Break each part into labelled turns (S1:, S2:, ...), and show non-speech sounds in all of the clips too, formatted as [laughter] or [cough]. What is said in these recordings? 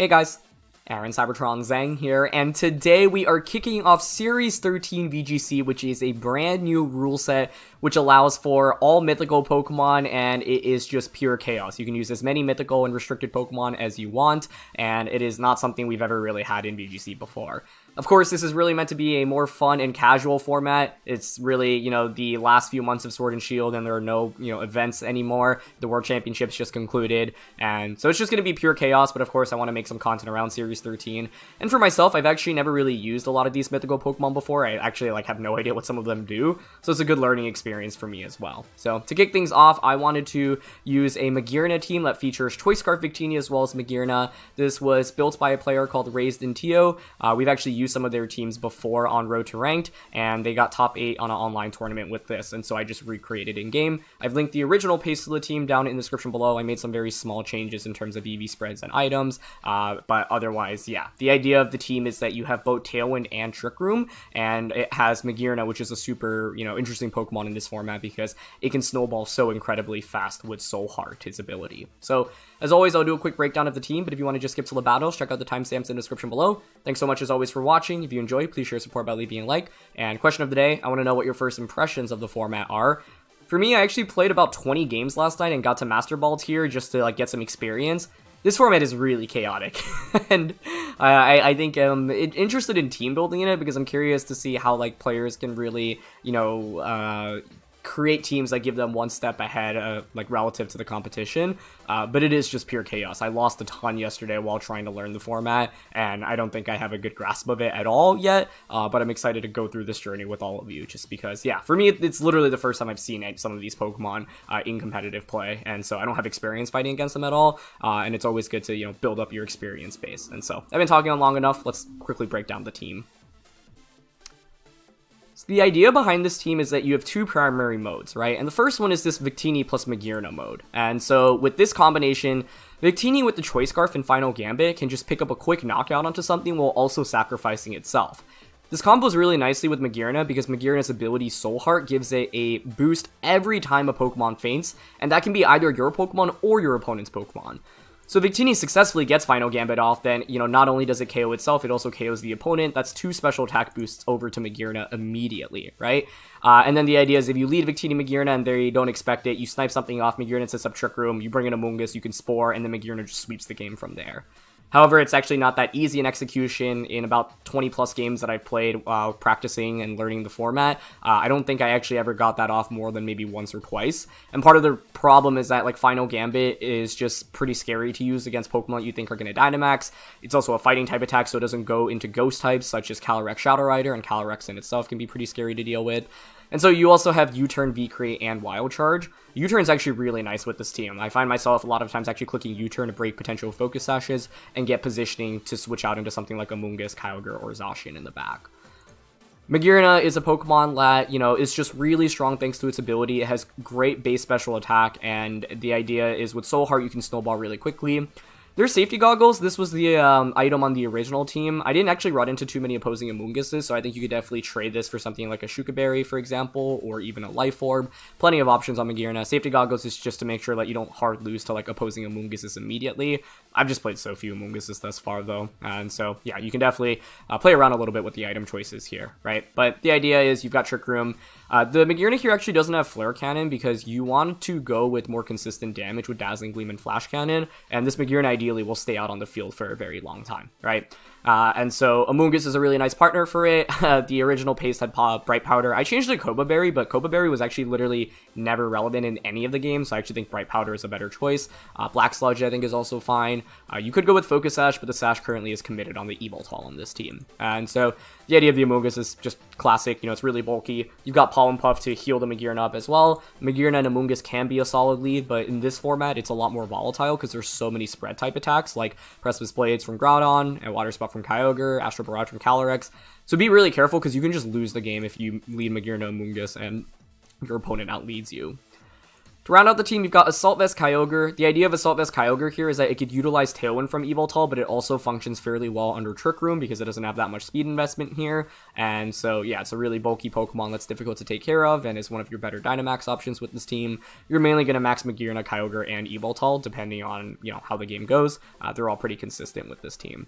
S1: Hey guys, Aaron Cybertron Zheng here, and today we are kicking off Series 13 VGC, which is a brand new rule set which allows for all mythical Pokemon, and it is just pure chaos. You can use as many mythical and restricted Pokemon as you want, and it is not something we've ever really had in VGC before. Of course, this is really meant to be a more fun and casual format. It's really, you know, the last few months of Sword and Shield, and there are no, you know, events anymore. The World Championships just concluded, and so it's just going to be pure chaos. But of course, I want to make some content around Series 13. And for myself, I've actually never really used a lot of these mythical Pokemon before. I actually like have no idea what some of them do, so it's a good learning experience for me as well. So to kick things off, I wanted to use a Magearna team that features Choice Scarf Victini as well as Magearna. This was built by a player called Raised in. Uh, we've actually used some of their teams before on Road to Ranked, and they got top 8 on an online tournament with this, and so I just recreated in-game. I've linked the original paste of the team down in the description below. I made some very small changes in terms of EV spreads and items, uh, but otherwise, yeah. The idea of the team is that you have both Tailwind and Trick Room, and it has Magearna, which is a super, you know, interesting Pokemon in this format because it can snowball so incredibly fast with Soul Heart, his ability. So, as always, I'll do a quick breakdown of the team, but if you want to just skip to the battles, check out the timestamps in the description below. Thanks so much as always for watching. If you enjoy, please share support by leaving a like. And question of the day, I want to know what your first impressions of the format are. For me, I actually played about 20 games last night and got to Master Ball tier just to like get some experience. This format is really chaotic, [laughs] and I, I think I'm interested in team building in it because I'm curious to see how like players can really, you know, uh, create teams that give them one step ahead, uh, like relative to the competition. Uh, but it is just pure chaos. I lost a ton yesterday while trying to learn the format, and I don't think I have a good grasp of it at all yet. Uh, but I'm excited to go through this journey with all of you, just because, yeah, for me, it's literally the first time I've seen some of these Pokemon uh, in competitive play, and so I don't have experience fighting against them at all. Uh, and it's always good to you know build up your experience base. And so I've been talking on long enough. Let's quickly break down the team. The idea behind this team is that you have two primary modes, right? And the first one is this Victini plus Magearna mode. And so with this combination, Victini with the Choice Scarf and Final Gambit can just pick up a quick knockout onto something while also sacrificing itself. This combos really nicely with Magearna because Magearna's ability Soul Heart gives it a boost every time a Pokemon faints, and that can be either your Pokemon or your opponent's Pokemon. So Victini successfully gets Final Gambit off, then, you know, not only does it KO itself, it also KOs the opponent. That's two special attack boosts over to Magearna immediately, right? Uh, and then the idea is if you lead Victini Magearna and they don't expect it, you snipe something off, Magearna sets up Trick Room, you bring in Amoonguss, you can Spore, and then Magirna just sweeps the game from there. However, it's actually not that easy in execution. In about 20 plus games that I've played while practicing and learning the format, uh, I don't think I actually ever got that off more than maybe once or twice. And part of the problem is that like Final Gambit is just pretty scary to use against Pokemon you think are going to Dynamax. It's also a fighting type attack, so it doesn't go into ghost types such as Calyrex Shadow Rider, and Calyrex in itself can be pretty scary to deal with. And so you also have U-Turn, V-Create, and Wild Charge. U-Turn is actually really nice with this team. I find myself a lot of times actually clicking U-Turn to break potential Focus Sashes and get positioning to switch out into something like Amoonguss, Kyogre, or Zacian in the back. Magearna is a Pokemon that, you know, is just really strong thanks to its ability. It has great base special attack, and the idea is with Soul Heart, you can snowball really quickly. There's safety goggles. This was the um, item on the original team. I didn't actually run into too many opposing Amoongusses, so I think you could definitely trade this for something like a Shuca Berry, for example, or even a Life Orb. Plenty of options on Magearna. Safety goggles is just to make sure that you don't hard lose to like opposing Amoongusses immediately. I've just played so few Amoongusses thus far, though, and so yeah, you can definitely uh, play around a little bit with the item choices here, right? But the idea is you've got Trick Room. Uh, the Magearna here actually doesn't have Flare Cannon because you want to go with more consistent damage with Dazzling Gleam and Flash Cannon, and this Magearna ideally will stay out on the field for a very long time, right? Uh, and so Amoonguss is a really nice partner for it. [laughs] the original paste had Bright Powder. I changed to Coba Berry, but Coba Berry was actually literally never relevant in any of the games, so I actually think Bright Powder is a better choice. Uh, Black Sludge, I think, is also fine. Uh, you could go with Focus Sash, but the Sash currently is committed on the Yveltal on this team. And so the idea of the Amoonguss is just classic. You know, it's really bulky. You've got Pollen Puff to heal the Magearna up as well. Magearna and Amoonguss can be a solid lead, but in this format, it's a lot more volatile because there's so many spread type attacks like Precipice Blades from Groudon and Water Spout from Kyogre, Astral Barrage from Calyrex. So be really careful because you can just lose the game if you lead Magearna Amoonguss and your opponent outleads you. To round out the team, you've got Assault Vest Kyogre. The idea of Assault Vest Kyogre here is that it could utilize Tailwind from Yveltal, but it also functions fairly well under Trick Room because it doesn't have that much speed investment here. And so, yeah, it's a really bulky Pokemon that's difficult to take care of and is one of your better Dynamax options with this team. You're mainly going to max Magearna, Kyogre, and Yveltal, depending on, you know, how the game goes. Uh, they're all pretty consistent with this team.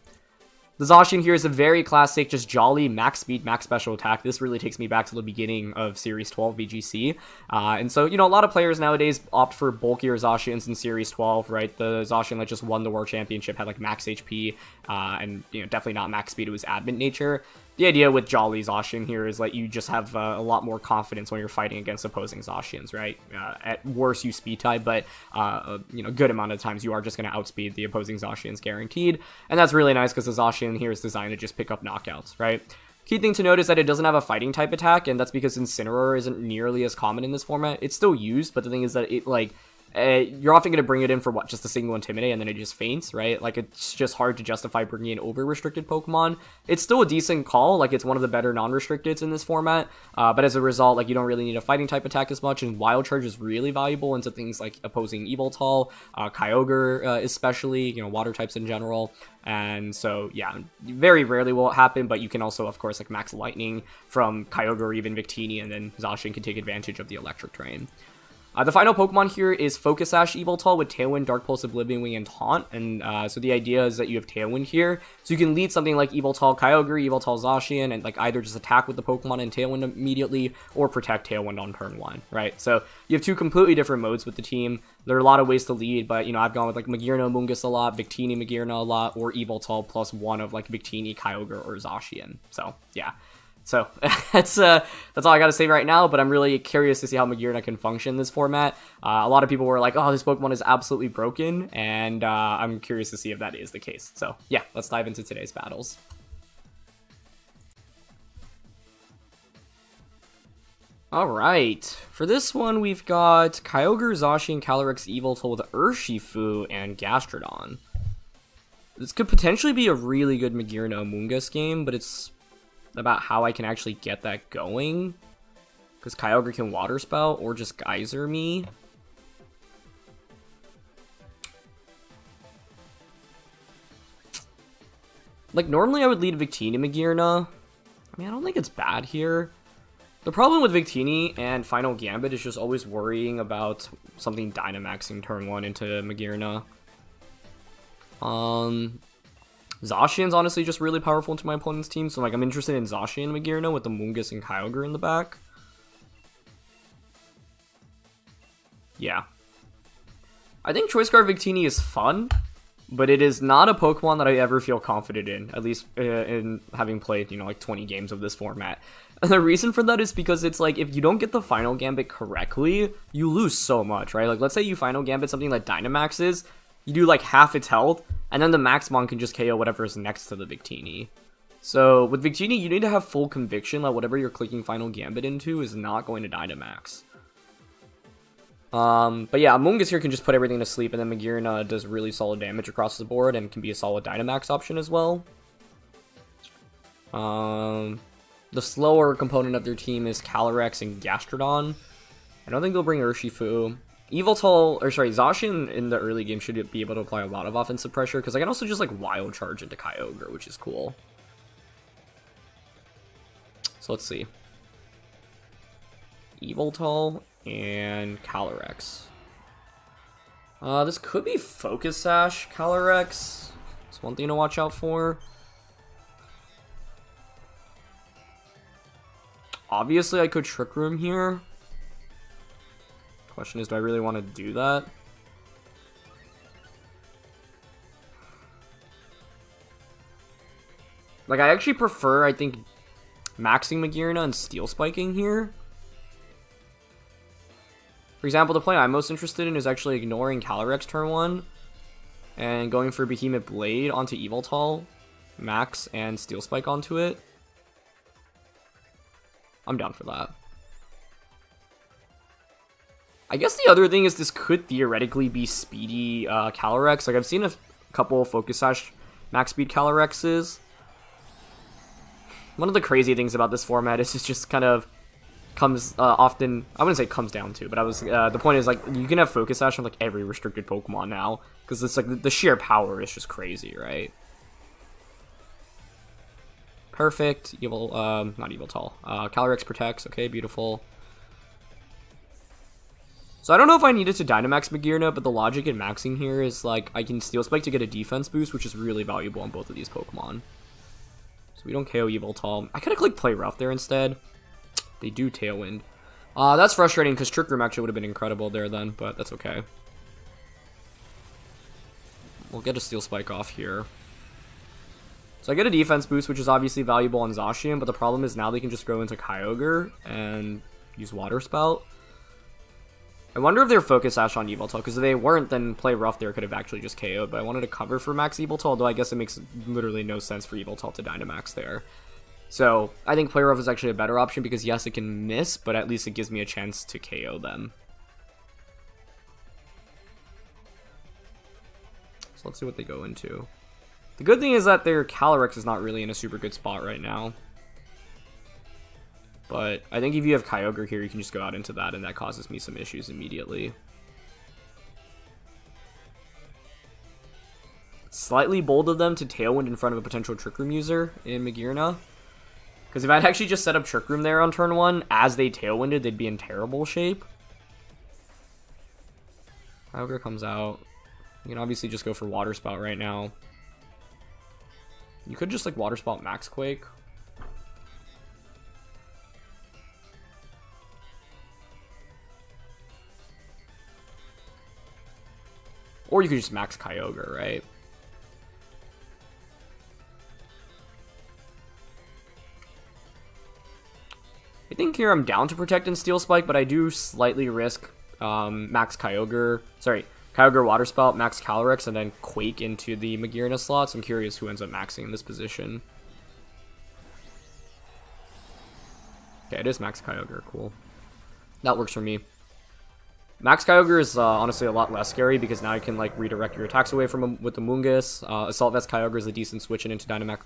S1: The Zacian here is a very classic, just jolly max speed, max special attack. This really takes me back to the beginning of Series 12 VGC. Uh, and so, you know, a lot of players nowadays opt for bulkier Zacians in Series 12, right? The Zacian that just won the World Championship had like max HP uh, and, you know, definitely not max speed. It was Adamant nature the idea with Jolly Zacian here is like you just have uh, a lot more confidence when you're fighting against opposing Zacians, right? Uh, at worst, you speed type, but uh, you know, good amount of times you are just going to outspeed the opposing Zacians guaranteed, and that's really nice because the Zacian here is designed to just pick up knockouts, right? Key thing to note is that it doesn't have a fighting type attack, and that's because Incineroar isn't nearly as common in this format. It's still used, but the thing is that it like uh, you're often going to bring it in for what just a single intimidate and then it just faints right? Like it's just hard to justify bringing in over restricted pokemon. It's still a decent call like it's one of the better non-restricteds in this format uh, but as a result like you don't really need a fighting type attack as much and wild charge is really valuable into things like opposing Yveltal uh, kyogre uh, especially you know water types in general. And so yeah very rarely will it happen but you can also of course like max lightning from kyogre or even victini and then zacian can take advantage of the Electric Terrain uh, the final Pokemon here is Focus Sash Yveltal with Tailwind, Dark Pulse, Oblivion Wing, and Taunt. And uh, so the idea is that you have Tailwind here. So you can lead something like Yveltal Kyogre, Yveltal Zacian, and like either just attack with the Pokemon and Tailwind immediately, or protect Tailwind on turn one, right? So you have two completely different modes with the team. There are a lot of ways to lead, but you know, I've gone with like Magearna Mungus a lot, Victini Magearna a lot, or Yveltal plus one of like Victini, Kyogre, or Zacian. So yeah. So [laughs] that's uh, that's all I got to say right now. But I'm really curious to see how Magearna can function in this format. Uh, a lot of people were like, "Oh, this Pokemon is absolutely broken," and uh, I'm curious to see if that is the case. So yeah, let's dive into today's battles. Alright, for this one we've got Kyogre, Zacian, Calyrex, Yveltal with Urshifu, and Gastrodon. This could potentially be a really good Magearna Mungus game, but it's about how I can actually get that going. Because Kyogre can Water Spout or just Geyser me. Like, normally I would lead Victini Magearna. I mean, I don't think it's bad here. The problem with Victini and Final Gambit is just always worrying about something Dynamaxing turn 1 into Magearna. Um, Zacian's honestly just really powerful into my opponent's team, so like I'm interested in Zacian Magearna with the Mungus and Kyogre in the back. Yeah. I think Choice Scarf Victini is fun, but it is not a Pokemon that I ever feel confident in, at least uh, in having played, you know, like 20 games of this format. And [laughs] the reason for that is because it's like, if you don't get the Final Gambit correctly, you lose so much, right? Like, let's say you Final Gambit something like Dynamax is, you do like half its health, and then the Maxmon can just KO whatever is next to the Victini. So with Victini, you need to have full conviction that whatever you're clicking Final Gambit into is not going to Dynamax. Um, but yeah, Mungus here can just put everything to sleep, and then Magearna does really solid damage across the board and can be a solid Dynamax option as well. Um, the slower component of their team is Calyrex and Gastrodon. I don't think they'll bring Urshifu. Yveltal, or sorry, Zacian in the early game should be able to apply a lot of offensive pressure, because I can also just, like, Wild Charge into Kyogre, which is cool. So let's see. Yveltal and Calyrex. Uh, this could be Focus Sash Calyrex. It's one thing to watch out for. Obviously, I could Trick Room here. Question is, do I really want to do that? Like, I actually prefer, I think, maxing Magearna and Steel Spiking here. For example, the play I'm most interested in is actually ignoring Calyrex turn 1 and going for Behemoth Blade onto Yveltal, Max, and Steel Spike onto it. I'm down for that. I guess the other thing is this could theoretically be speedy uh, Calyrex. Like, I've seen a couple Focus Sash max speed Calyrexes. One of the crazy things about this format is it's just kind of comes uh, often. I wouldn't say comes down to, but I was uh, the point is like you can have focus sash on like every restricted Pokemon now because it's like the, the sheer power is just crazy, right? Perfect. Evil, um, not Yveltal. Uh, Calyrex protects. Okay, beautiful. So I don't know if I needed to Dynamax Magearna, but the logic in maxing here is like I can Steel Spike to get a defense boost, which is really valuable on both of these Pokemon. So we don't KO Yveltal. I could have clicked Play Rough there instead. They do Tailwind. Uh, that's frustrating because Trick Room actually would have been incredible there then, but that's okay. We'll get a Steel Spike off here. So I get a defense boost, which is obviously valuable on Zacian, but the problem is now they can just go into Kyogre and use Water Spout. I wonder if they're Focus Sash on Yveltal, because if they weren't, then Play Rough there could have actually just KO'd, but I wanted to cover for Max Yveltal, although I guess it makes literally no sense for Yveltal to Dynamax there. So, I think Play Rough is actually a better option, because yes, it can miss, but at least it gives me a chance to KO them. So let's see what they go into. The good thing is that their Calyrex is not really in a super good spot right now. But I think if you have Kyogre here, you can just go out into that, and that causes me some issues immediately. Slightly bold of them to Tailwind in front of a potential Trick Room user in Magearna. Because if I'd actually just set up Trick Room there on turn 1, as they Tailwinded, they'd be in terrible shape. Kyogre comes out. You can obviously just go for Water Spout right now. You could just like water spout Max Quake. Or you could just max Kyogre, right? I think here I'm down to protect and Steel Spike, but I do slightly risk um, max Kyogre. Sorry, Kyogre Water Spout, Max Calyrex, and then Quake into the Magearna slots. I'm curious who ends up maxing in this position. Okay, it is Max Kyogre. Cool. That works for me. Max Kyogre is uh, honestly a lot less scary because now you can like redirect your attacks away from him with the Mungus. Uh, Assault Vest Kyogre is a decent switch into Dynamax,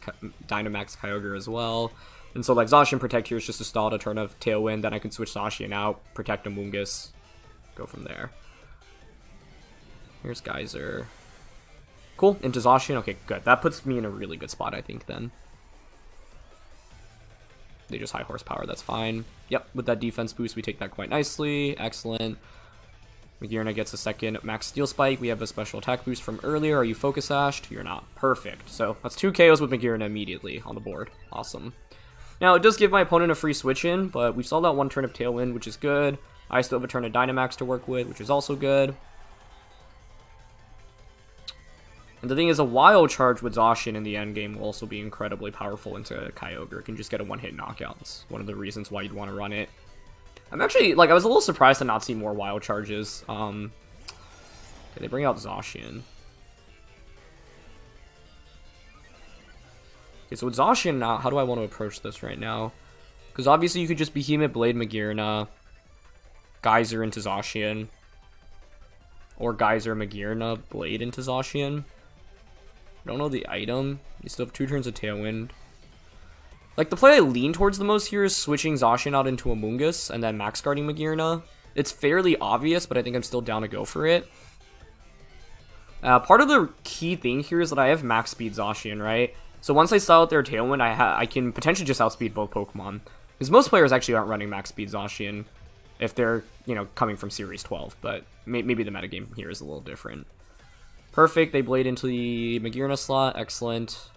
S1: Dynamax Kyogre as well. And so like Zacian Protect here is just a stall to turn of Tailwind, then I can switch Zacian out, protect a Mungus, go from there. Here's Geyser. Cool, into Zacian. Okay, good. That puts me in a really good spot, I think, then. They just high horsepower, that's fine. Yep, with that defense boost, we take that quite nicely. Excellent. Magearna gets a second max steel spike. We have a special attack boost from earlier. Are you Focus Sashed? You're not. Perfect. So that's two KOs with Magearna immediately on the board. Awesome. Now, it does give my opponent a free switch in, but we saw that one turn of Tailwind, which is good. I still have a turn of Dynamax to work with, which is also good. And the thing is, a Wild Charge with Zacian in the end game will also be incredibly powerful into Kyogre. It can just get a one-hit knockout. It's one of the reasons why you'd want to run it. I'm actually, like, I was a little surprised to not see more Wild Charges. Um, okay, they bring out Zacian. Okay, so with Zacian now, how do I want to approach this right now? Because obviously you could just Behemoth Blade Magearna, Geyser into Zacian, or Geyser Magearna Blade into Zacian. I don't know the item. You still have two turns of Tailwind. Like, the play I lean towards the most here is switching Zacian out into Amoonguss and then max guarding Magearna. It's fairly obvious, but I think I'm still down to go for it. Uh, part of the key thing here is that I have max speed Zacian, right? So once I sell out their Tailwind, I, I can potentially just outspeed both Pokemon. Because most players actually aren't running max speed Zacian if they're, you know, coming from Series 12, but may maybe the metagame here is a little different. Perfect. They blade into the Magearna slot. Excellent.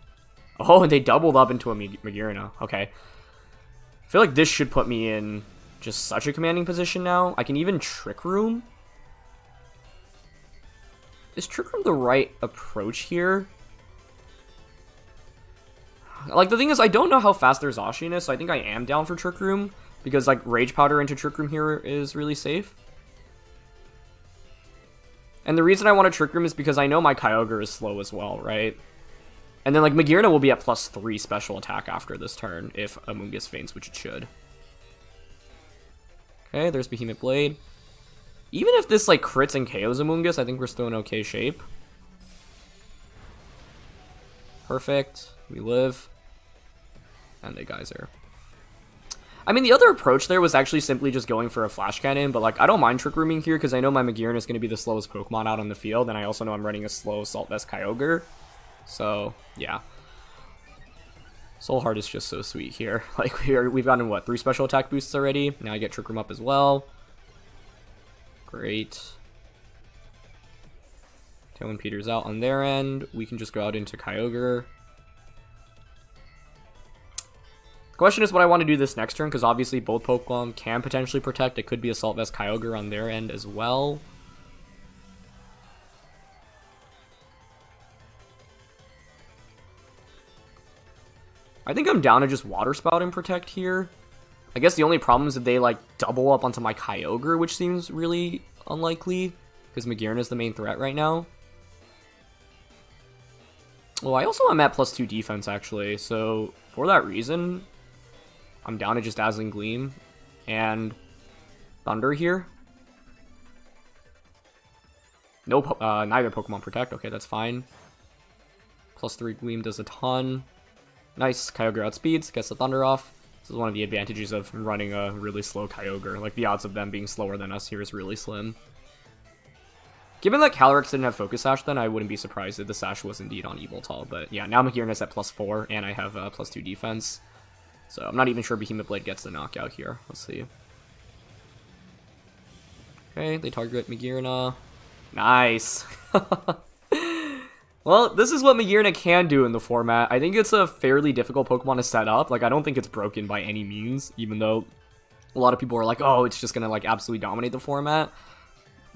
S1: Oh, and they doubled up into a Magearna. Okay. I feel like this should put me in just such a commanding position now. I can even Trick Room. Is Trick Room the right approach here? Like, the thing is, I don't know how fast their Zacian is, so I think I am down for Trick Room. Because, like, Rage Powder into Trick Room here is really safe. And the reason I want to Trick Room is because I know my Kyogre is slow as well, right? And then, like, Magearna will be at plus 3 special attack after this turn if Amoonguss faints, which it should. Okay, there's Behemoth Blade. Even if this, like, crits and KOs Amoonguss, I think we're still in okay shape. Perfect. We live. And they Geyser. I mean, the other approach there was actually simply just going for a Flash Cannon, but, like, I don't mind Trick Rooming here because I know my Magearna is going to be the slowest Pokemon out on the field, and I also know I'm running a slow Assault Vest Kyogre. So, yeah. Soul Heart is just so sweet here. [laughs] Like, we are, we've gotten, what, three special attack boosts already? Now I get Trick Room up as well. Great. Tailwind Peters out on their end. We can just go out into Kyogre. The question is what I want to do this next turn, because obviously both Pokemon can potentially protect. It could be Assault Vest Kyogre on their end as well. I think I'm down to just Water Spout and Protect here. I guess the only problem is if they, like, double up onto my Kyogre, which seems really unlikely, because Magearna is the main threat right now. Well, I also am at plus 2 defense, actually, so for that reason, I'm down to just Dazzling Gleam and Thunder here. No, uh, neither Pokemon Protect. Okay, that's fine. Plus 3 Gleam does a ton. Nice, Kyogre outspeeds, gets the Thunder off. This is one of the advantages of running a really slow Kyogre. Like, the odds of them being slower than us here is really slim. Given that Calyrex didn't have Focus Sash, then I wouldn't be surprised if the Sash was indeed on Yveltal. But yeah, now is at plus 4, and I have uh, plus 2 defense. So I'm not even sure Behemoth Blade gets the knockout here. Let's see. Okay, they target Magearna. Nice. [laughs] well, this is what Magearna can do in the format. I think it's a fairly difficult Pokemon to set up. Like, I don't think it's broken by any means, even though a lot of people are like, oh, it's just gonna, like, absolutely dominate the format.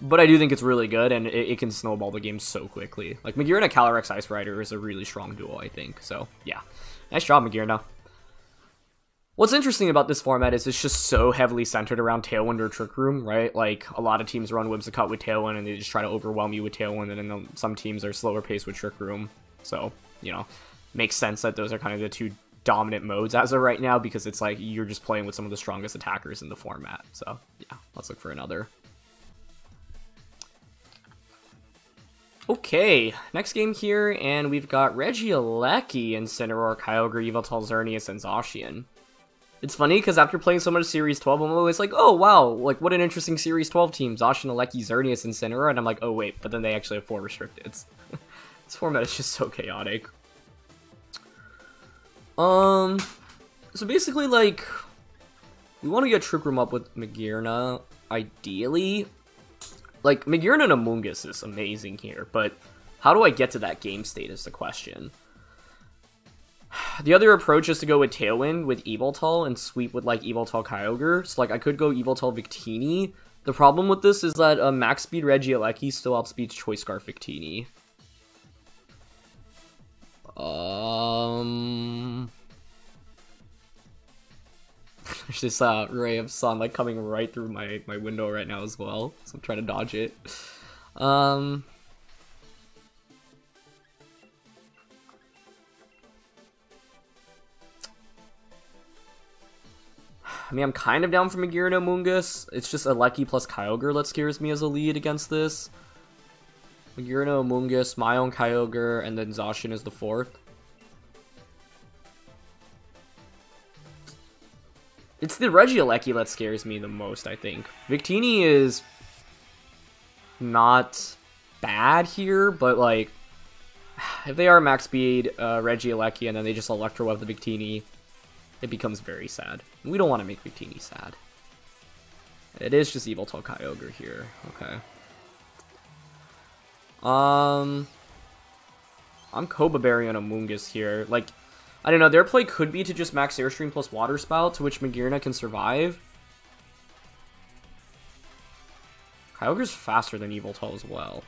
S1: But I do think it's really good, and it, it can snowball the game so quickly. Like, Magearna Calyrex Ice Rider is a really strong duo, I think. So, yeah. Nice job, Magearna. What's interesting about this format is it's just so heavily centered around Tailwind or Trick Room, right? Like, a lot of teams run Whimsicott with Tailwind, and they just try to overwhelm you with Tailwind, and then some teams are slower paced with Trick Room. So, you know, makes sense that those are kind of the two dominant modes as of right now, because it's like you're just playing with some of the strongest attackers in the format. So, yeah, let's look for another. Okay, next game here, and we've got Regieleki, Incineroar, Kyogre, Yveltal, Xerneas, and Zacian. It's funny because after playing so much Series 12, I'm always like, oh wow, like what an interesting Series 12 team. Zacian, Alecki, Xerneas, and Cineroar, and I'm like, oh wait, but then they actually have four restricteds. [laughs] this format is just so chaotic. Um, so basically, like, we want to get Trick Room up with Magearna, ideally. Like, Magearna and Amoonguss is amazing here, but how do I get to that game state is the question. [sighs] The other approach is to go with Tailwind with Yveltal and sweep with like Yveltal Kyogre. So like I could go Yveltal Victini. The problem with this is that uh, max speed Regieleki still outspeeds Choice Scarf Victini. Um, [laughs] there's this uh, ray of sun like coming right through my my window right now as well, so I'm trying to dodge it. Um, I mean, I'm kind of down for Magearna Mungus. It's just Alecki plus Kyogre that scares me as a lead against this. Magearna Mungus, my own Kyogre, and then Zacian is the fourth. It's the Regieleki that scares me the most, I think. Victini is not bad here, but like, [sighs] if they are max speed uh, Regieleki and then they just Electro Web the Victini, it becomes very sad. We don't want to make Victini sad. It is just Evil Yveltal Kyogre here. Okay. Um, I'm Coba Berry on Amoonguss here. Like, I don't know, their play could be to just max Airstream plus Water Spout, to which Magearna can survive. Kyogre's faster than Evil Yveltal as well.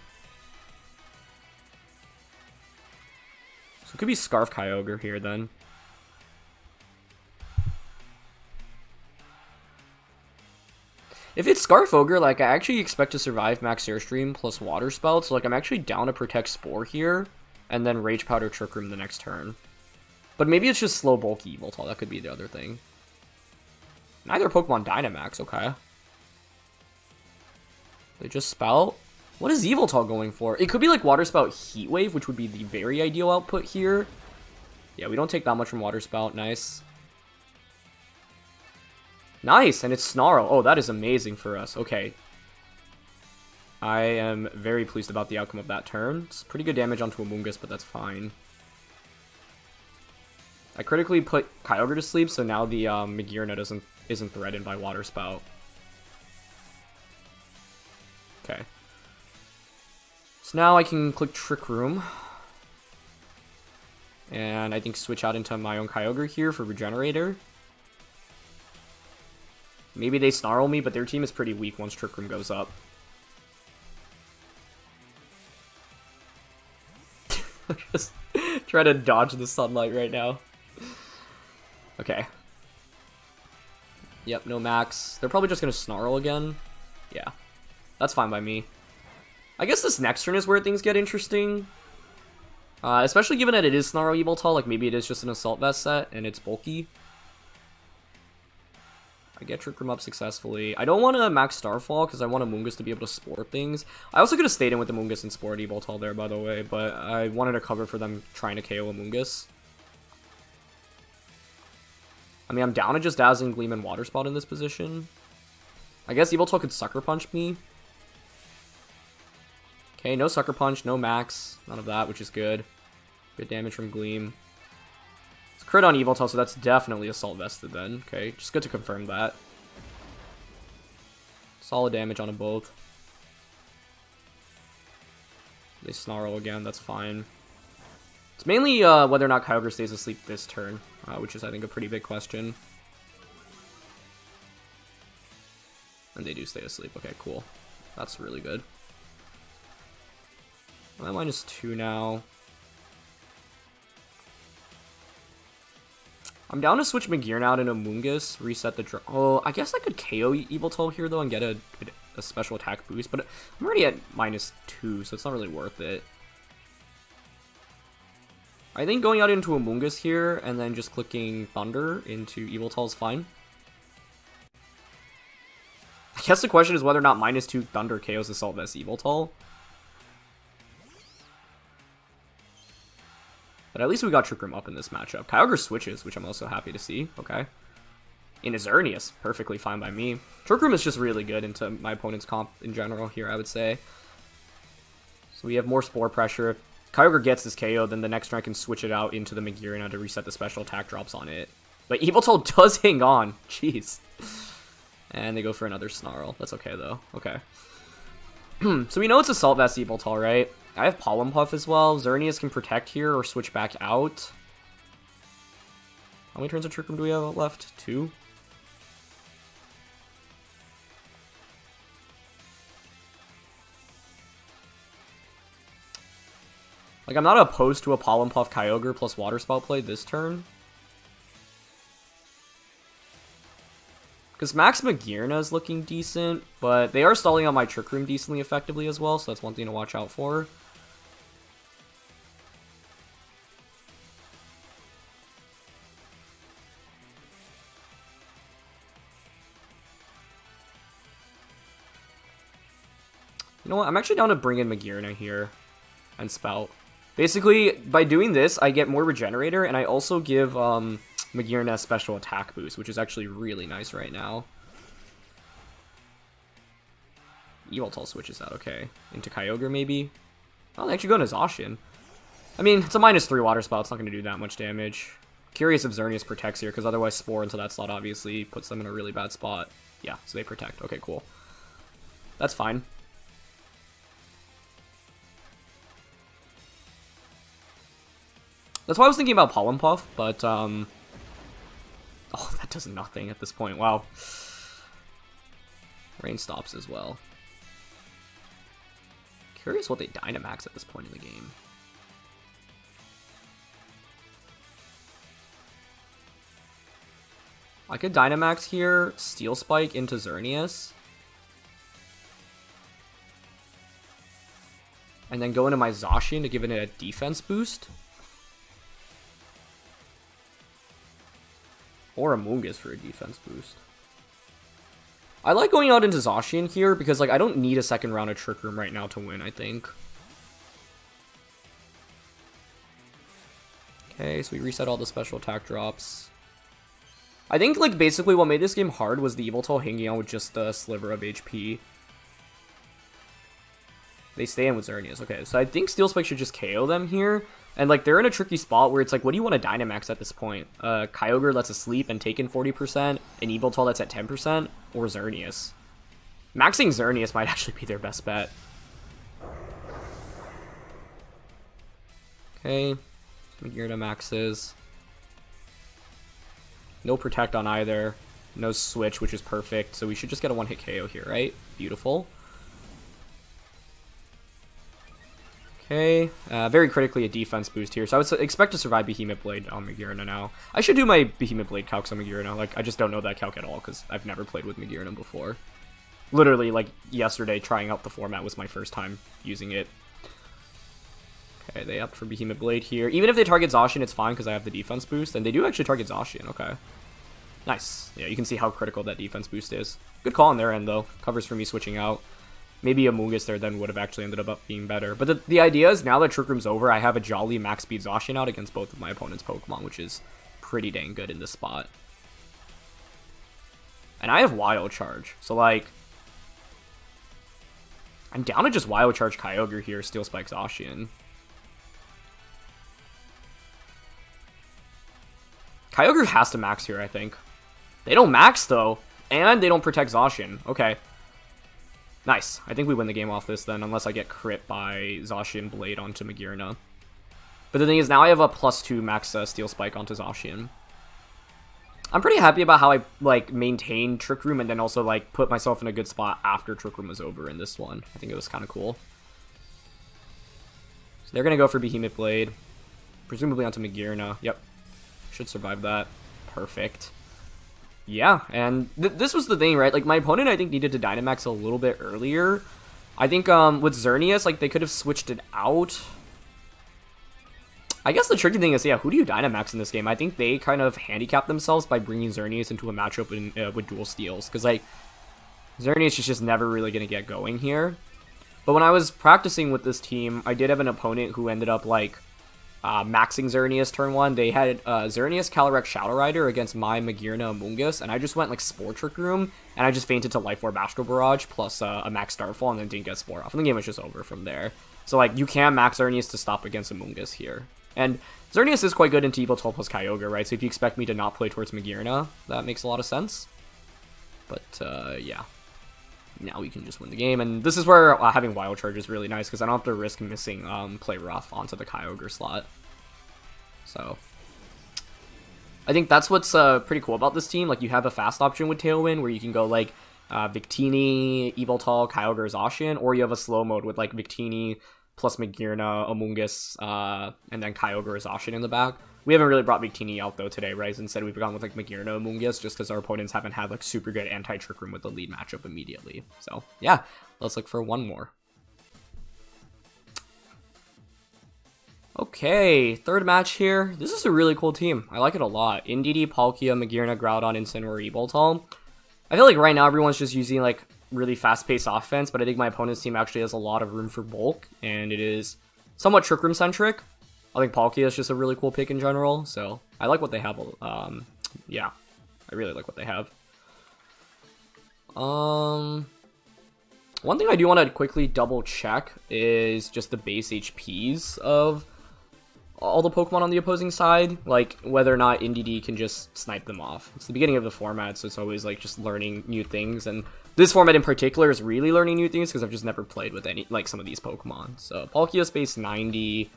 S1: So it could be Scarf Kyogre here then. If it's Scarf Ogre, like, I actually expect to survive Max Airstream plus Water Spout, so, like, I'm actually down to Protect Spore here, and then Rage Powder Trick Room the next turn. But maybe it's just slow bulky Yveltal, that could be the other thing. Neither Pokemon Dynamax, okay. They just Spout? What is Yveltal going for? It could be like Water Spout Heat Wave, which would be the very ideal output here. Yeah, we don't take that much from Water Spout, nice. Nice, and it's Snarl. Oh, that is amazing for us. Okay. I am very pleased about the outcome of that turn. It's pretty good damage onto Amoonguss, but that's fine. I critically put Kyogre to sleep, so now the um, Magearna doesn't isn't threatened by Water Spout. Okay. So now I can click Trick Room. And I think switch out into my own Kyogre here for Regenerator. Maybe they snarl me, but their team is pretty weak once Trick Room goes up. [laughs] Just try to dodge the sunlight right now. Okay. Yep, no max. They're probably just gonna snarl again. Yeah. That's fine by me. I guess this next turn is where things get interesting. Uh, especially given that it is Snarl Yveltal, like maybe it is just an Assault Vest set and it's bulky. I get Trick Room up successfully. I don't want to max Starfall because I want Amoonguss to be able to sport things. I also could have stayed in with Amoonguss and Sport Yveltal there, by the way, but I wanted to cover for them trying to KO Amoonguss. I mean, I'm down to just Dazzling Gleam and Water Spout in this position. I guess Evil Yveltal could Sucker Punch me. Okay, no Sucker Punch, no Max, none of that, which is good. Good damage from Gleam. It's crit on Yveltal, so that's definitely Assault Vested then. Okay, just good to confirm that. Solid damage on them both. They Snarl again, that's fine. It's mainly uh, whether or not Kyogre stays asleep this turn, uh, which is, I think, a pretty big question. And they do stay asleep. Okay, cool. That's really good. I'm at minus two now. I'm down to switch Magearna out into Mungus, reset the draw. Oh, I guess I could KO Yveltal here, though, and get a, a special attack boost, but I'm already at minus two, so it's not really worth it. I think going out into Amoonguss here, and then just clicking Thunder into Yveltal is fine. I guess the question is whether or not minus two Thunder KOs Assault Vest Yveltal. But at least we got Trick Room up in this matchup. Kyogre switches, which I'm also happy to see. Okay. In Xerneas, perfectly fine by me. Trick Room is just really good into my opponent's comp in general here, I would say. So we have more Spore Pressure. If Kyogre gets this KO, then the next turn I can switch it out into the Magearna to reset the special attack drops on it. But [laughs] Yveltal does hang on. [laughs] Jeez. And they go for another Snarl. That's okay, though. Okay. [clears throat] so we know it's Assault Vest Yveltal, right? I have Pollen Puff as well. Xerneas can protect here or switch back out. How many turns of Trick Room do we have left? Two? Like, I'm not opposed to a Pollen Puff Kyogre plus Water Spout play this turn. Because Max Magearna is looking decent, but they are stalling on my Trick Room decently effectively as well, so that's one thing to watch out for. Know what? I'm actually down to bring in Magearna here and Spout. Basically, by doing this, I get more Regenerator, and I also give um, Magearna special attack boost, which is actually really nice right now. Yveltal switches out, okay. Into Kyogre, maybe? Oh, they actually go into Zacian. I mean, it's a minus 3 Water Spout, it's not going to do that much damage. Curious if Xerneas protects here, because otherwise Spore into that slot obviously puts them in a really bad spot. Yeah, so they protect. Okay, cool. That's fine. That's why I was thinking about Pollen Puff, but, um... Oh, that does nothing at this point, wow. Rain stops as well. Curious what they Dynamax at this point in the game. I could Dynamax here, Steel Spike into Xerneas. And then go into my Zacian to give it a defense boost. Or Amoonguss for a defense boost. I like going out into Zacian here because like I don't need a second round of Trick Room right now to win, I think. Okay, so we reset all the special attack drops. I think, like, basically what made this game hard was the Yveltal hanging out with just a sliver of HP. They stay in with Xerneas. Okay, so I think Steel Spike should just KO them here. And, like, they're in a tricky spot where it's like, what do you want to Dynamax at this point? Uh, Kyogre that's asleep and taken 40%, an Yveltal that's at 10%, or Xerneas? Maxing Xerneas might [laughs] actually be their best bet. Okay, Magearna maxes. No Protect on either. No Switch, which is perfect. So we should just get a one-hit KO here, right? Beautiful. Okay, uh, very critically a defense boost here. So I would expect to survive Behemoth Blade on Magearna now. I should do my Behemoth Blade calcs on Magearna. Like, I just don't know that calc at all because I've never played with Magearna before. Literally, like, yesterday trying out the format was my first time using it. Okay, they up for Behemoth Blade here. Even if they target Zacian, it's fine because I have the defense boost. And they do actually target Zacian, okay. Nice. Yeah, you can see how critical that defense boost is. Good call on their end, though. Covers for me switching out. Maybe a Amoonguss there then would have actually ended up being better. But the, the idea is now that Trick Room's over, I have a Jolly max speed Zacian out against both of my opponent's Pokemon, which is pretty dang good in this spot. And I have Wild Charge, so like... I'm down to just Wild Charge Kyogre here, Steel Spike Zacian. Kyogre has to max here, I think. They don't max, though. And they don't protect Zacian. Okay. Nice. I think we win the game off this then, unless I get crit by Zacian Blade onto Magearna. But the thing is, now I have a plus 2 max uh, Steel Spike onto Zacian. I'm pretty happy about how I, like, maintained Trick Room and then also, like, put myself in a good spot after Trick Room was over in this one. I think it was kind of cool. So they're going to go for Behemoth Blade. Presumably onto Magearna. Yep. Should survive that. Perfect. Yeah, and th this was the thing, right? Like, my opponent, I think, needed to Dynamax a little bit earlier. I think um, with Xerneas, like, they could have switched it out. I guess the tricky thing is, yeah, who do you Dynamax in this game? I think they kind of handicap themselves by bringing Xerneas into a matchup in, uh, with dual steels. Because, like, Xerneas is just never really to get going here. But when I was practicing with this team, I did have an opponent who ended up, like, uh, maxing Xerneas turn one. They had uh, Xerneas, Calyrex, Shadow Rider against my Magearna, Amoonguss, and I just went like Spore Trick Room, and I just fainted to Life Orb Astral Barrage plus uh, a max Starfall, and then didn't get Spore off, and the game was just over from there. So like, you can max Xerneas to stop against Amoonguss here. And Xerneas is quite good into Yveltal plus Kyogre, right? So if you expect me to not play towards Magearna, that makes a lot of sense. But, uh, yeah. Now we can just win the game, and this is where uh, having Wild Charge is really nice, because I don't have to risk missing um, Play Rough onto the Kyogre slot. So, I think that's what's uh, pretty cool about this team. Like, you have a fast option with Tailwind, where you can go, like, uh, Victini, Yveltal, Kyogre, Zacian, or you have a slow mode with, like, Victini plus Magearna, Amoonguss, uh, and then Kyogre, Zacian in the back. We haven't really brought Victini out though today, right? Instead, we've gone with like Magearna Amoonguss just because our opponents haven't had like super good anti-trick room with the lead matchup immediately. So yeah, let's look for one more. Okay, third match here. This is a really cool team. I like it a lot. Indeedee, Palkia, Magearna, Groudon, Incineroar, Yveltal. I feel like right now everyone's just using like really fast-paced offense, but I think my opponent's team actually has a lot of room for bulk, and it is somewhat Trick Room centric. I think Palkia is just a really cool pick in general, so I like what they have. Um, yeah, I really like what they have. Um, one thing I do want to quickly double check is just the base HPs of all the Pokemon on the opposing side, like whether or not Indeedee can just snipe them off. It's the beginning of the format, so it's always like just learning new things, and this format in particular is really learning new things because I've just never played with any like some of these Pokemon. So Palkia base 90,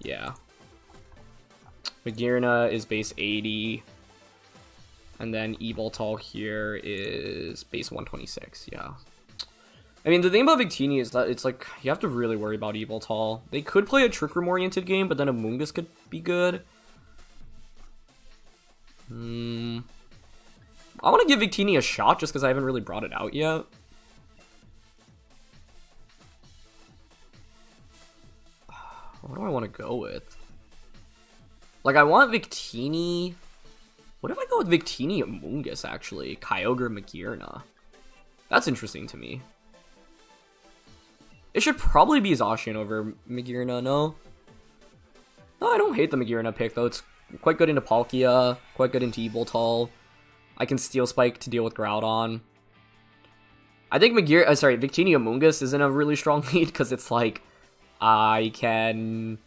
S1: yeah. Magearna is base 80. And then Yveltal here is base 126, yeah. I mean, the thing about Victini is that it's like, you have to really worry about Yveltal. They could play a Trick Room-oriented game, but then Amoonguss could be good. Hmm. I want to give Victini a shot just because I haven't really brought it out yet. What do I want to go with? Like, I want Victini... What if I go with Victini Amoonguss, actually? Kyogre Magearna. That's interesting to me. It should probably be Zacian over Magearna, no? No, I don't hate the Magearna pick, though. It's quite good into Palkia, quite good into Yveltal. I can Steel Spike to deal with Groudon. I think Magear, uh, sorry, Victini Amoonguss is in a really strong [laughs] lead because it's like I can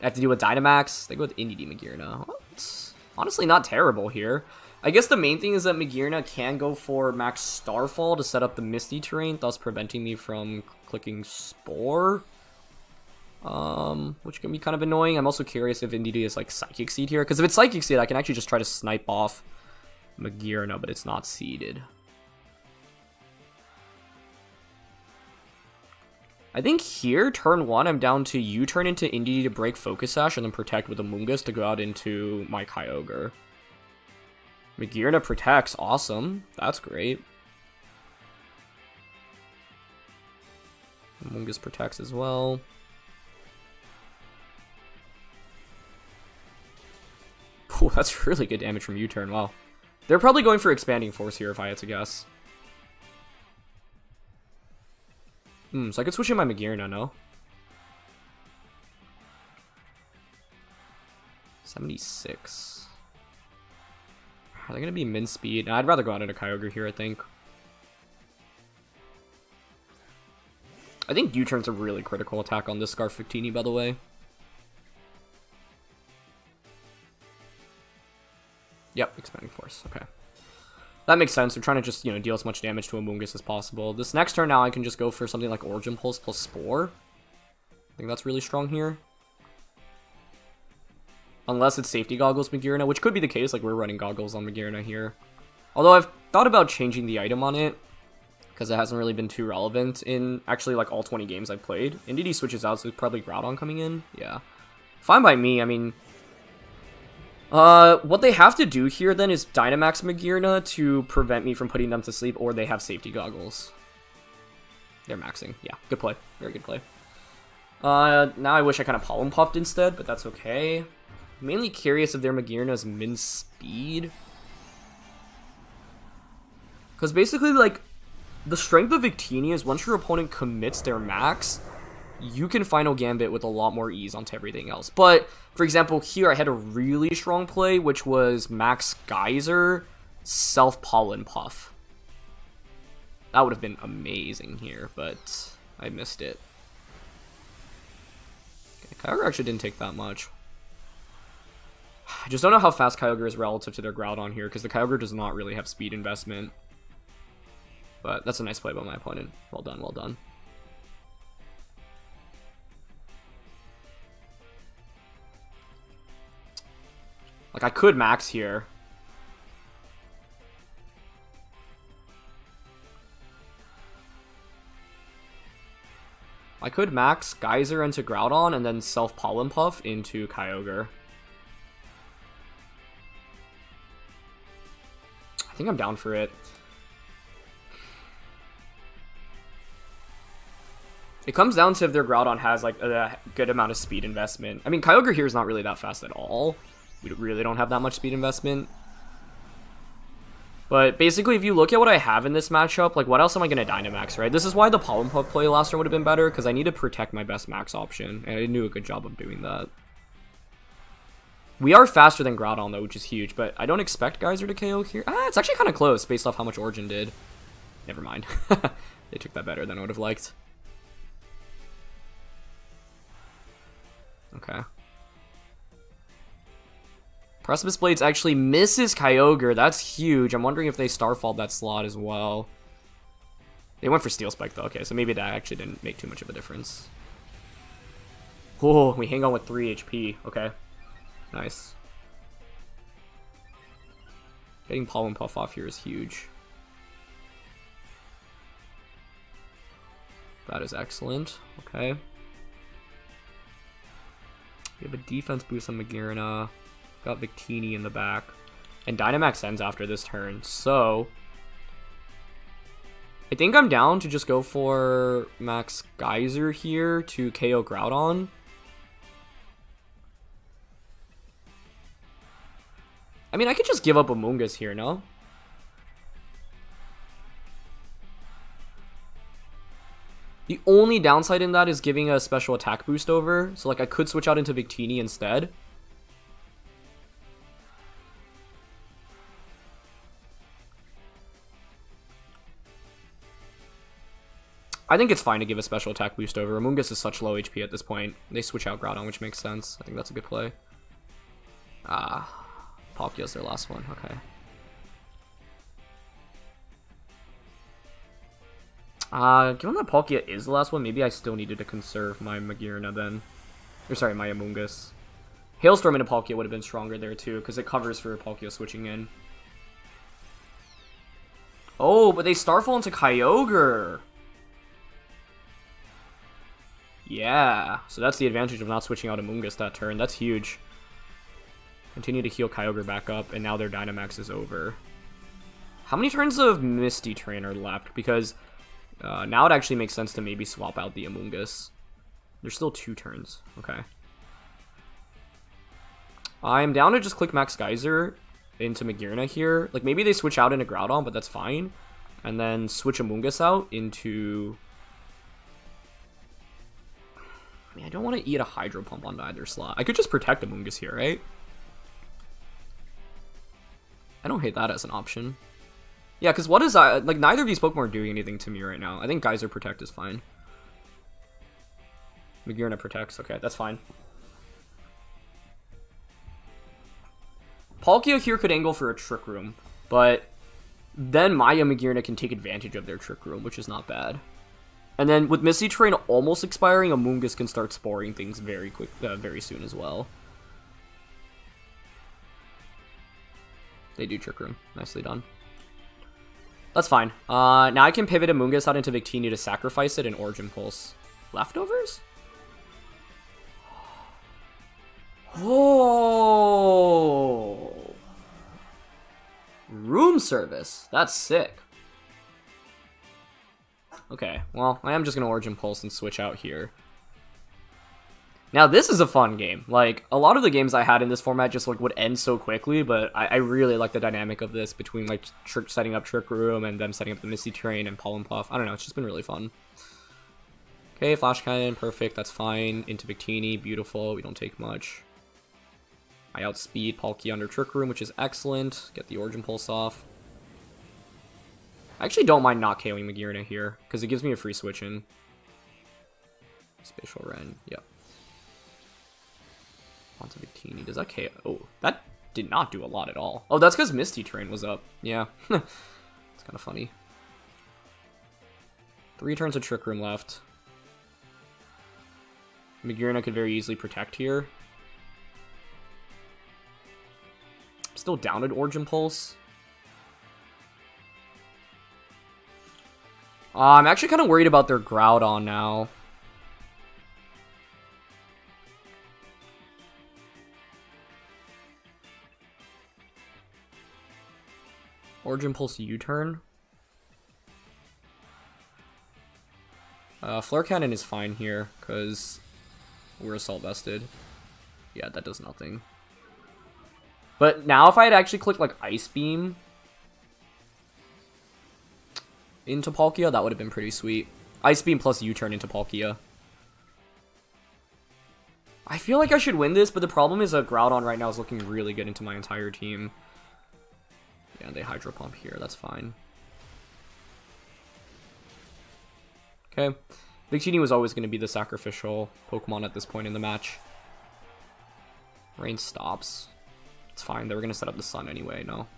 S1: have to deal with Dynamax. They go with Indeedee Magearna. It's honestly not terrible here. I guess the main thing is that Magearna can go for Max Starfall to set up the Misty terrain, thus preventing me from clicking Spore. Um, which can be kind of annoying. I'm also curious if Indeedee is like Psychic Seed here, because if it's Psychic Seed, I can actually just try to snipe off Magearna, but it's not seeded. I think here, turn one, I'm down to U-turn into Indeedee to break Focus Sash and then protect with Amoonguss to go out into my Kyogre. Magearna protects, awesome. That's great. Amoonguss protects as well. Oh, [laughs] that's really good damage from U-turn, wow. They're probably going for Expanding Force here if I had to guess. Hmm, so I could switch in my Magearna, no? 76. Are they going to be min speed? I'd rather go out into Kyogre here, I think. I think U-turn's a really critical attack on this Scarf Victini, by the way. Yep, Expanding Force, okay. That makes sense. We're trying to just, you know, deal as much damage to Amoonguss as possible. This next turn now, I can just go for something like Origin Pulse plus Spore. I think that's really strong here. Unless it's Safety Goggles Magearna, which could be the case, like we're running Goggles on Magearna here. Although I've thought about changing the item on it, because it hasn't really been too relevant in actually like all 20 games I've played. Indeedee switches out, so probably Groudon coming in. Yeah. Fine by me. I mean, uh, what they have to do here then is Dynamax Magearna to prevent me from putting them to sleep, or they have safety goggles. They're maxing. Yeah, good play. Very good play. Uh, now I wish I kind of Pollen Puffed instead, but that's okay. mainly curious if their Magearna's min speed. Because basically, like, the strength of Victini is once your opponent commits their max, you can final gambit with a lot more ease onto everything else. But for example, here I had a really strong play, which was Max Geyser, Self Pollen Puff. That would have been amazing here, but I missed it. Okay, Kyogre actually didn't take that much. I just don't know how fast Kyogre is relative to their Groudon here, because the Kyogre does not really have speed investment. But that's a nice play by my opponent. Well done, well done. Like, I could max here. I could max Geyser into Groudon and then self Pollen Puff into Kyogre. I think I'm down for it. It comes down to if their Groudon has like a good amount of speed investment. I mean, Kyogre here is not really that fast at all. We really don't have that much speed investment. But basically, if you look at what I have in this matchup, like, what else am I going to Dynamax, right? This is why the Pollen Puff play last turn would have been better, because I need to protect my best max option, and I didn't do a good job of doing that. We are faster than Groudon, though, which is huge, but I don't expect Geyser to KO here. Ah, it's actually kind of close, based off how much Origin did. Never mind. [laughs] they took that better than I would have liked. Okay. Precipice Blades actually misses Kyogre. That's huge. I'm wondering if they Starfall that slot as well. They went for Steel Spike though. Okay, so maybe that actually didn't make too much of a difference. Oh, we hang on with 3 HP. Okay. Nice. Getting Pollen Puff off here is huge. That is excellent. Okay. We have a defense boost on Magearna. Got Victini in the back. And Dynamax ends after this turn, so... I think I'm down to just go for Max Geyser here to KO Groudon. I mean, I could just give up Amoonguss here, no? The only downside in that is giving a special attack boost over. So, like, I could switch out into Victini instead. I think it's fine to give a special attack boost over. Amoonguss is such low HP at this point. They switch out Groudon, which makes sense. I think that's a good play. Ah, Palkia's their last one. Okay. Uh, given that Palkia is the last one, maybe I still needed to conserve my Magearna then. Or sorry, my Amoonguss. Hailstorm into Palkia would have been stronger there too, because it covers for Palkia switching in. Oh, but they Starfall into Kyogre! Yeah, so that's the advantage of not switching out Amoonguss that turn. That's huge. Continue to heal Kyogre back up, and now their Dynamax is over. How many turns of Misty Terrain are left? Because uh, now it actually makes sense to maybe swap out the Amoonguss. There's still two turns. Okay. I'm down to just click Max Geyser into Magearna here. Like, maybe they switch out into Groudon, but that's fine. And then switch Amoonguss out into... I mean, I don't want to eat a Hydro Pump on either slot. I could just protect Amoonguss here, right? I don't hate that as an option. Yeah, because what is that? Like, neither of these Pokemon are doing anything to me right now. I think Geyser Protect is fine. Magearna protects. Okay, that's fine. Palkia here could angle for a Trick Room, but then Maya Magearna can take advantage of their Trick Room, which is not bad. And then with Misty Terrain almost expiring, Amoonguss can start sporing things very quick, uh, very soon as well. They do Trick Room. Nicely done. That's fine. Uh, now I can pivot Amoonguss out into Victini to sacrifice it in Origin Pulse. Leftovers? Oh! Room service. That's sick. Okay, well, I am just going to Origin Pulse and switch out here. Now this is a fun game. Like a lot of the games I had in this format just like would end so quickly, but I, I really like the dynamic of this between like setting up Trick Room and them setting up the Misty Terrain and Pollen Puff. I don't know, it's just been really fun. Okay, Flash Cannon, perfect, that's fine. Into Victini, beautiful, we don't take much. I outspeed Palkia under Trick Room, which is excellent. Get the Origin Pulse off. I actually don't mind not KOing Magearna here, because it gives me a free switch in. Spatial Rend, yep. Onto Victini. Does that KO? Oh, that did not do a lot at all. Oh, that's because Misty Terrain was up. Yeah. [laughs] it's kind of funny. Three turns of Trick Room left. Magearna could very easily protect here. Still down at Origin Pulse. Uh, I'm actually kind of worried about their Groudon now. Origin Pulse U-turn. Uh, Fleur Cannon is fine here, because we're Assault Vested. Yeah, that does nothing. But now if I had actually clicked, like, Ice Beam into Palkia, that would have been pretty sweet. Ice Beam plus U-turn into Palkia. I feel like I should win this, but the problem is that Groudon right now is looking really good into my entire team. Yeah, they Hydro Pump here, that's fine. Okay. Victini was always going to be the sacrificial Pokemon at this point in the match. Rain stops. It's fine, they were going to set up the sun anyway, no?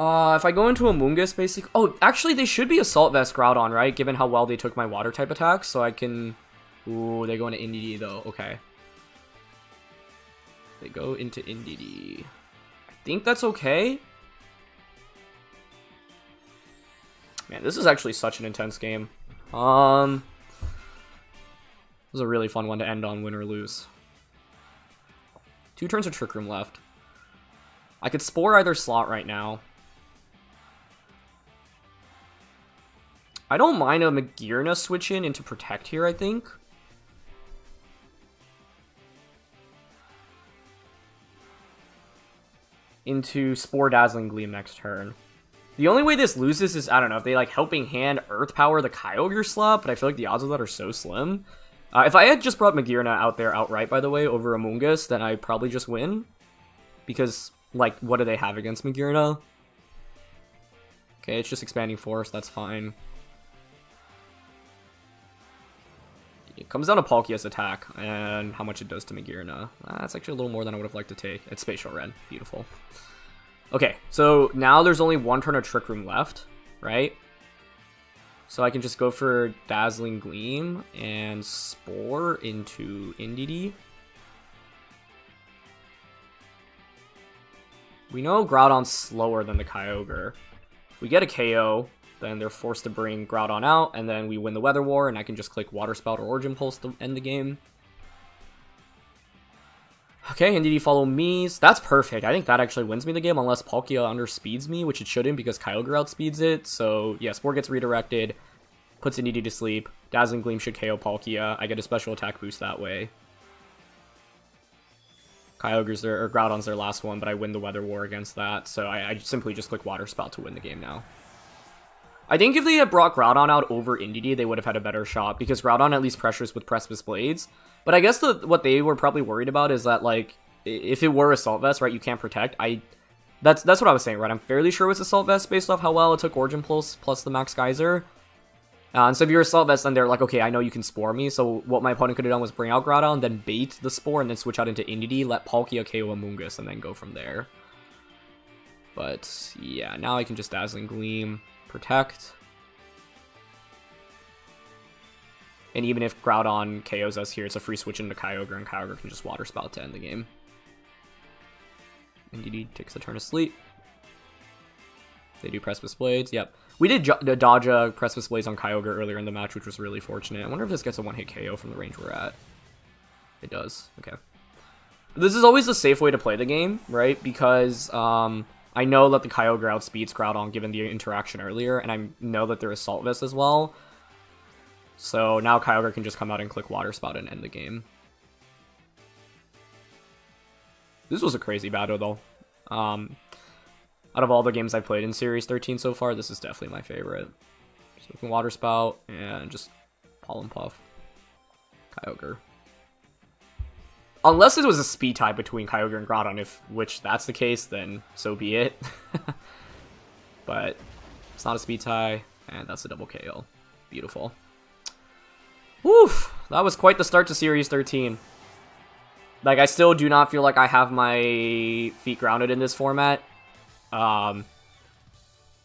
S1: Uh, if I go into Amoonguss, basic... Oh, actually, they should be Assault Vest Groudon, right? Given how well they took my Water-type attacks, so I can... Ooh, they go into Indeedee, though. Okay. They go into Indeedee. I think that's okay. Man, this is actually such an intense game. Um, this is a really fun one to end on, win or lose. Two turns of Trick Room left. I could Spore either slot right now. I don't mind a Magearna switch in into Protect here, I think. into Spore Dazzling Gleam next turn. The only way this loses is, I don't know, if they like Helping Hand Earth Power the Kyogre slot, but I feel like the odds of that are so slim. Uh, if I had just brought Magearna out there outright, by the way, over Amoonguss, then I'd probably just win. Because like, what do they have against Magearna? Okay, it's just expanding force, that's fine. It comes down to Palkia's attack and how much it does to Magearna. That's actually a little more than I would have liked to take. It's Spatial Rend. Beautiful. Okay, so now there's only one turn of Trick Room left, right? So I can just go for Dazzling Gleam and Spore into Indeedee. We know Groudon's slower than the Kyogre. If we get a KO, then they're forced to bring Groudon out, and then we win the Weather War, and I can just click Water Spout or Origin Pulse to end the game. Okay, and did he follow me? That's perfect. I think that actually wins me the game unless Palkia underspeeds me, which it shouldn't because Kyogre outspeeds it. So yeah, Spore gets redirected, puts Indeedee to sleep. Dazzling Gleam should KO Palkia. I get a special attack boost that way. Kyogre's their, or Groudon's their last one, but I win the Weather War against that. So I, I simply just click Water Spout to win the game now. I think if they had brought Groudon out over Indeedee, they would have had a better shot because Groudon at least pressures with Precipice Blades. But I guess the what they were probably worried about is that like if it were Assault Vest, right, you can't protect. I that's that's what I was saying, right? I'm fairly sure it was Assault Vest based off how well it took Origin Pulse plus the Max Geyser. Uh, and so if you're Assault Vest, then they're like, okay, I know you can Spore me. So what my opponent could have done was bring out Groudon, then bait the Spore, and then switch out into Indeedee, let Palkia KO Amoonguss, and then go from there. But yeah, now I can just Dazzling Gleam, Protect. And even if Groudon KOs us here, it's a free switch into Kyogre, and Kyogre can just Water Spout to end the game. Indeedee takes a turn of sleep. They do Precipice Blades, yep. We did dodge a Precipice Blades on Kyogre earlier in the match, which was really fortunate. I wonder if this gets a one-hit KO from the range we're at. It does, okay. This is always a safe way to play the game, right? Because um, I know that the Kyogre outspeeds Groudon given the interaction earlier, and I know that they're Assault Vest as well. So now Kyogre can just come out and click Water Spout and end the game. This was a crazy battle, though. Um, out of all the games I've played in Series 13 so far, this is definitely my favorite. So we can Water Spout and just Pollen Puff. Kyogre. Unless it was a speed tie between Kyogre and Groudon, if which that's the case, then so be it. [laughs] but it's not a speed tie, and that's a double KO. Beautiful. Woof! That was quite the start to Series 13. Like, I still do not feel like I have my feet grounded in this format. Um,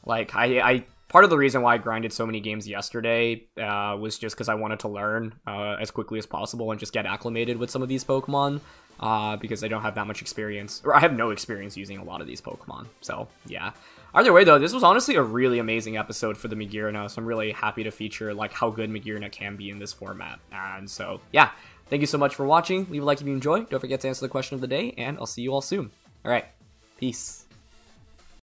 S1: like, I, I part of the reason why I grinded so many games yesterday uh, was just because I wanted to learn uh, as quickly as possible and just get acclimated with some of these Pokemon uh, because I don't have that much experience, or I have no experience using a lot of these Pokemon. So, yeah. Either way, though, this was honestly a really amazing episode for the Magearna, so I'm really happy to feature like how good Magearna can be in this format. And so, yeah, thank you so much for watching. Leave a like if you enjoyed. Don't forget to answer the question of the day, and I'll see you all soon. All right, peace.